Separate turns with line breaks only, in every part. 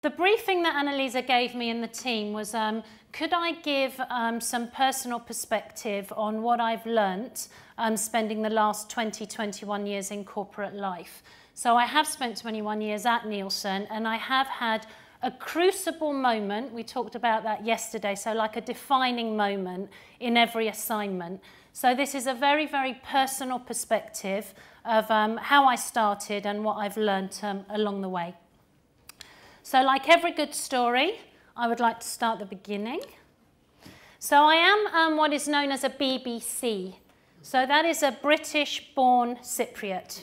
The briefing that Analisa gave me and the team was um, could I give um, some personal perspective on what I've learnt um, spending the last 20, 21 years in corporate life. So I have spent 21 years at Nielsen and I have had a crucible moment, we talked about that yesterday, so like a defining moment in every assignment. So this is a very, very personal perspective of um, how I started and what I've learnt um, along the way. So like every good story, I would like to start the beginning. So I am um, what is known as a BBC. So that is a British-born Cypriot.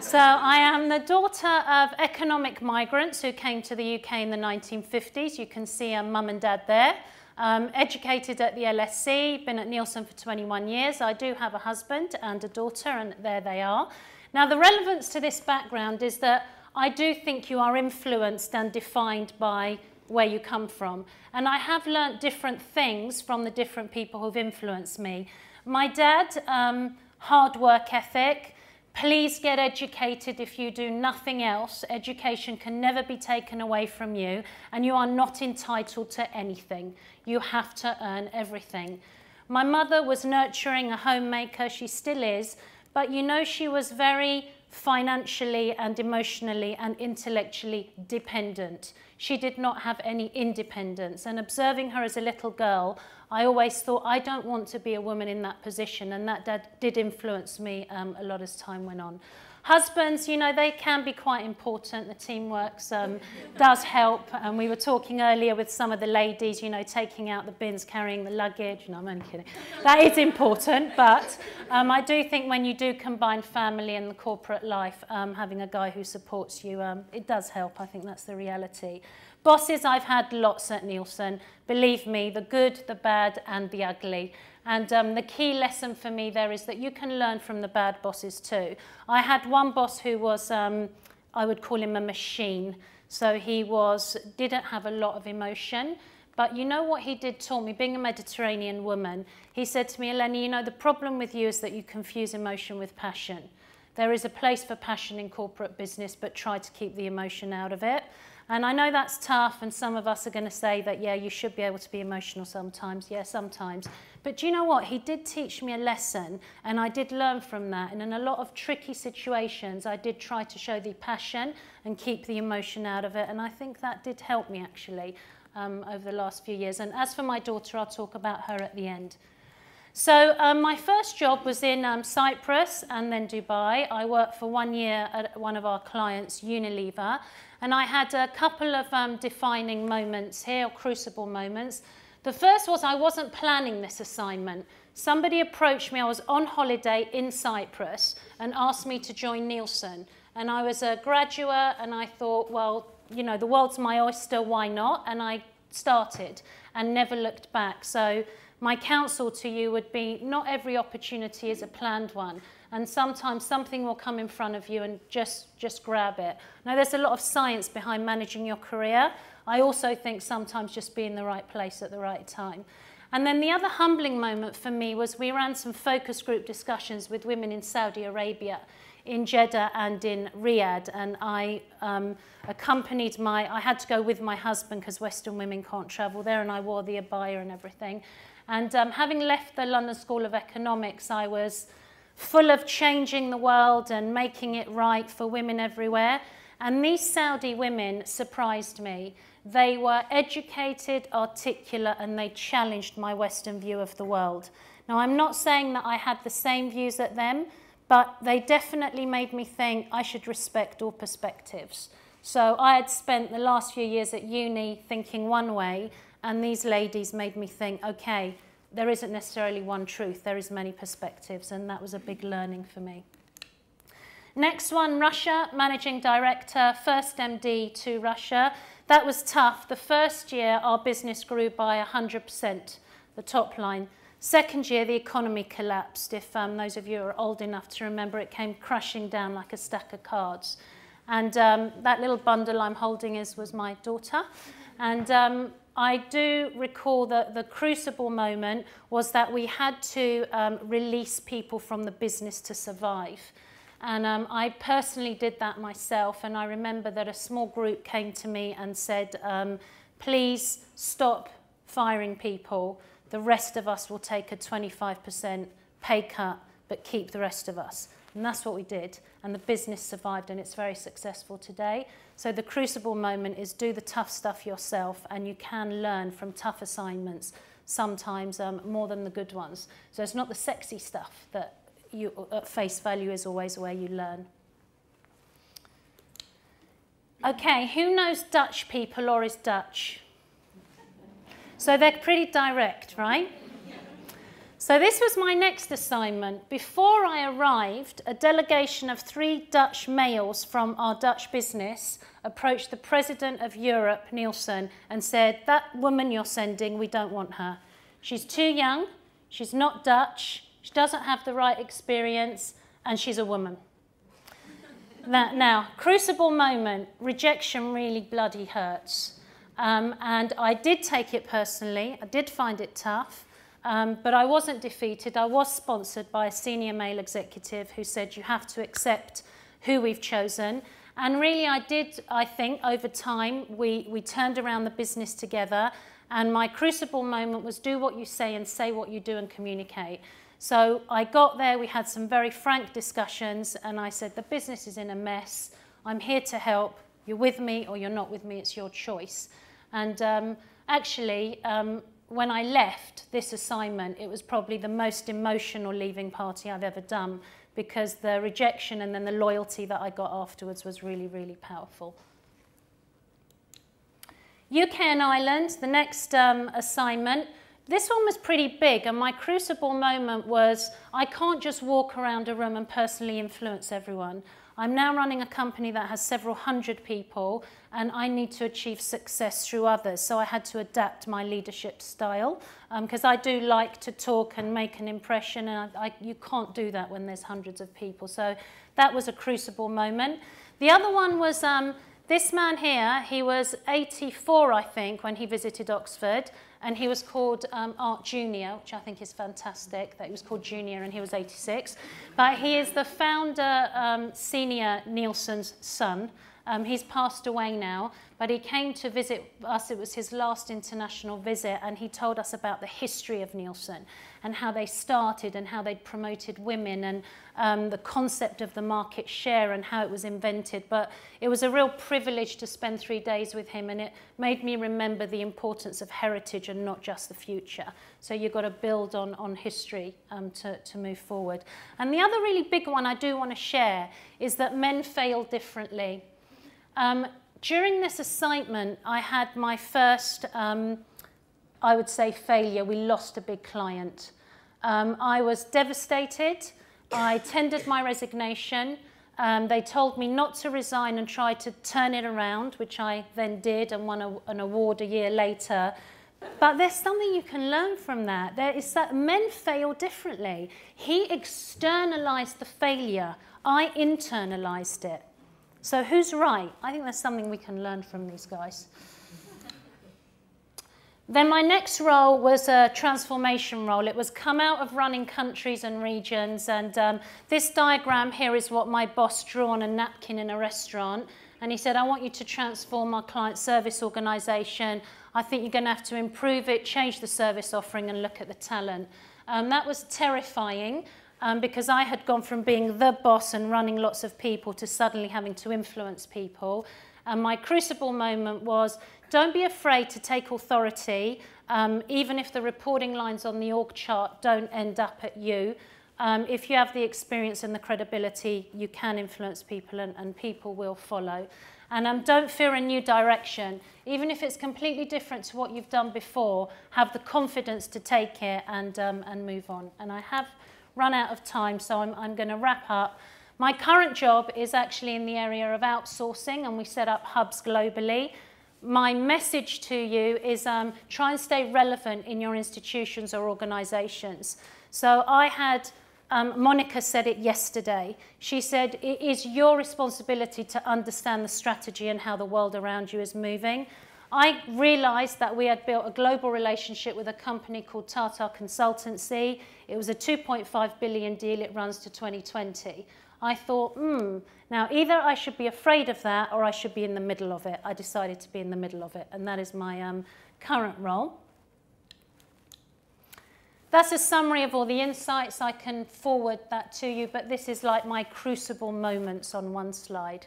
so I am the daughter of economic migrants who came to the UK in the 1950s. You can see a mum and dad there. Um, educated at the LSE, been at Nielsen for 21 years. I do have a husband and a daughter, and there they are. Now, the relevance to this background is that I do think you are influenced and defined by where you come from. And I have learnt different things from the different people who've influenced me. My dad, um, hard work ethic, please get educated if you do nothing else. Education can never be taken away from you and you are not entitled to anything. You have to earn everything. My mother was nurturing a homemaker, she still is, but you know she was very financially and emotionally and intellectually dependent. She did not have any independence. And observing her as a little girl, I always thought, I don't want to be a woman in that position. And that did influence me um, a lot as time went on. Husbands, you know, they can be quite important. The teamwork um, does help. And we were talking earlier with some of the ladies, you know, taking out the bins, carrying the luggage. No, I'm only kidding. That is important. But um, I do think when you do combine family and the corporate life, um, having a guy who supports you, um, it does help. I think that's the reality. Bosses, I've had lots at Nielsen. Believe me, the good, the bad, and the ugly. And um, the key lesson for me there is that you can learn from the bad bosses too. I had one boss who was, um, I would call him a machine. So he was, didn't have a lot of emotion. But you know what he did taught me, being a Mediterranean woman, he said to me, Eleni, you know, the problem with you is that you confuse emotion with passion. There is a place for passion in corporate business, but try to keep the emotion out of it. And I know that's tough, and some of us are going to say that, yeah, you should be able to be emotional sometimes. Yeah, sometimes. But do you know what? He did teach me a lesson, and I did learn from that. And in a lot of tricky situations, I did try to show the passion and keep the emotion out of it. And I think that did help me, actually, um, over the last few years. And as for my daughter, I'll talk about her at the end. So um, my first job was in um, Cyprus and then Dubai. I worked for one year at one of our clients, Unilever, and I had a couple of um, defining moments here, crucible moments. The first was I wasn't planning this assignment. Somebody approached me, I was on holiday in Cyprus, and asked me to join Nielsen. And I was a graduate, and I thought, well, you know, the world's my oyster, why not? And I started and never looked back. So my counsel to you would be not every opportunity is a planned one. And sometimes something will come in front of you and just, just grab it. Now, there's a lot of science behind managing your career. I also think sometimes just be in the right place at the right time. And then the other humbling moment for me was we ran some focus group discussions with women in Saudi Arabia, in Jeddah and in Riyadh. And I um, accompanied my, I had to go with my husband because Western women can't travel there, and I wore the abaya and everything. And um, having left the London School of Economics, I was full of changing the world and making it right for women everywhere. And these Saudi women surprised me. They were educated, articulate, and they challenged my Western view of the world. Now, I'm not saying that I had the same views as them, but they definitely made me think I should respect all perspectives. So I had spent the last few years at uni thinking one way, and these ladies made me think, okay, there isn't necessarily one truth, there is many perspectives, and that was a big learning for me. Next one, Russia, managing director, first MD to Russia. That was tough. The first year, our business grew by 100%, the top line. Second year, the economy collapsed. If um, those of you are old enough to remember, it came crashing down like a stack of cards. And um, that little bundle I'm holding is was my daughter. And um, I do recall that the crucible moment was that we had to um, release people from the business to survive. And um, I personally did that myself. And I remember that a small group came to me and said, um, please stop firing people. The rest of us will take a 25% pay cut, but keep the rest of us. And that's what we did. And the business survived and it's very successful today. So the crucible moment is do the tough stuff yourself and you can learn from tough assignments, sometimes um, more than the good ones. So it's not the sexy stuff that you, at face value is always where you learn. Okay, who knows Dutch people or is Dutch? So they're pretty direct, right? So this was my next assignment. Before I arrived, a delegation of three Dutch males from our Dutch business approached the president of Europe, Nielsen, and said, that woman you're sending, we don't want her. She's too young, she's not Dutch, she doesn't have the right experience, and she's a woman. now, crucible moment, rejection really bloody hurts. Um, and I did take it personally, I did find it tough, um, but I wasn't defeated. I was sponsored by a senior male executive who said you have to accept who we've chosen. And really, I did, I think, over time, we, we turned around the business together. And my crucible moment was do what you say and say what you do and communicate. So I got there, we had some very frank discussions, and I said, the business is in a mess. I'm here to help. You're with me or you're not with me, it's your choice. And um, actually, um, when I left this assignment, it was probably the most emotional leaving party I've ever done because the rejection and then the loyalty that I got afterwards was really, really powerful. UK and Ireland, the next um, assignment, this one was pretty big, and my crucible moment was I can't just walk around a room and personally influence everyone. I'm now running a company that has several hundred people, and I need to achieve success through others. So I had to adapt my leadership style because um, I do like to talk and make an impression, and I, I, you can't do that when there's hundreds of people. So that was a crucible moment. The other one was um, this man here, he was 84, I think, when he visited Oxford, and he was called um, Art Junior, which I think is fantastic that he was called Junior and he was 86. But he is the founder, um, senior Nielsen's son. Um, he's passed away now, but he came to visit us. It was his last international visit, and he told us about the history of Nielsen and how they started and how they'd promoted women and um, the concept of the market share and how it was invented. But it was a real privilege to spend three days with him, and it made me remember the importance of heritage and not just the future. So you've got to build on, on history um, to, to move forward. And the other really big one I do want to share is that men fail differently. Um, during this assignment, I had my first, um, I would say, failure. We lost a big client. Um, I was devastated. I tendered my resignation. Um, they told me not to resign and try to turn it around, which I then did and won a, an award a year later. But there's something you can learn from that. There is that men fail differently. He externalized the failure. I internalized it. So who's right? I think there's something we can learn from these guys. Then my next role was a transformation role. It was come out of running countries and regions. And um, this diagram here is what my boss drew on a napkin in a restaurant. And he said, I want you to transform our client service organization. I think you're going to have to improve it, change the service offering, and look at the talent. Um, that was terrifying um, because I had gone from being the boss and running lots of people to suddenly having to influence people. And my crucible moment was don't be afraid to take authority, um, even if the reporting lines on the org chart don't end up at you. Um, if you have the experience and the credibility, you can influence people and, and people will follow. And um, don't fear a new direction. Even if it's completely different to what you've done before, have the confidence to take it and, um, and move on. And I have run out of time, so I'm, I'm going to wrap up. My current job is actually in the area of outsourcing, and we set up hubs globally. My message to you is um, try and stay relevant in your institutions or organizations. So I had, um, Monica said it yesterday. She said, it is your responsibility to understand the strategy and how the world around you is moving. I realized that we had built a global relationship with a company called Tata Consultancy. It was a 2.5 billion deal. It runs to 2020. I thought, hmm, now either I should be afraid of that or I should be in the middle of it. I decided to be in the middle of it, and that is my um, current role. That's a summary of all the insights. I can forward that to you, but this is like my crucible moments on one slide.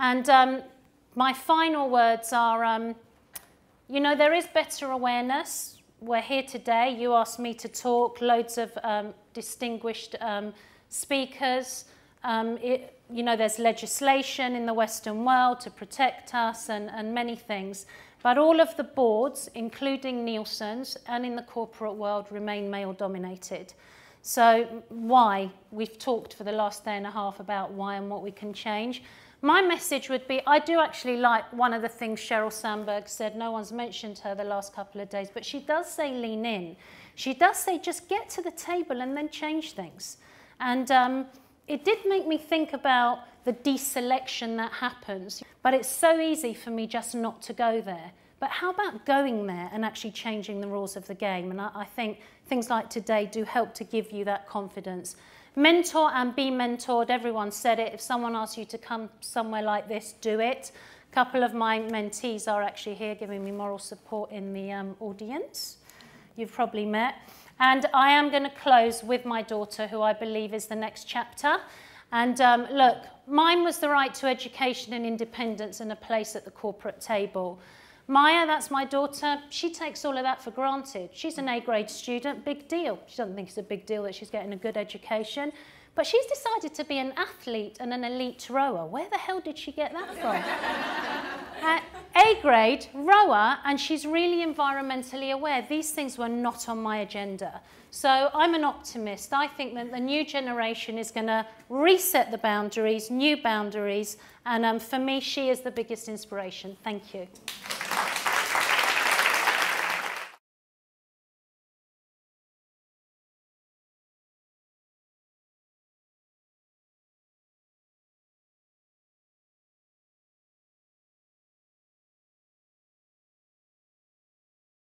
And um, my final words are, um, you know, there is better awareness. We're here today. You asked me to talk, loads of um, distinguished um, speakers. Um, it, you know, there's legislation in the Western world to protect us and, and many things. But all of the boards, including Nielsen's and in the corporate world, remain male dominated. So why? We've talked for the last day and a half about why and what we can change. My message would be, I do actually like one of the things Sheryl Sandberg said. No one's mentioned her the last couple of days, but she does say lean in. She does say just get to the table and then change things. And um, it did make me think about the deselection that happens. But it's so easy for me just not to go there. But how about going there and actually changing the rules of the game? And I, I think things like today do help to give you that confidence. Mentor and be mentored. Everyone said it. If someone asks you to come somewhere like this, do it. A couple of my mentees are actually here giving me moral support in the um, audience. You've probably met. And I am going to close with my daughter, who I believe is the next chapter. And um, look, mine was the right to education and independence and a place at the corporate table. Maya, that's my daughter, she takes all of that for granted. She's an A-grade student, big deal. She doesn't think it's a big deal that she's getting a good education. But she's decided to be an athlete and an elite rower. Where the hell did she get that from? uh, A grade, rower, and she's really environmentally aware. These things were not on my agenda. So I'm an optimist. I think that the new generation is going to reset the boundaries, new boundaries, and um, for me, she is the biggest inspiration. Thank you.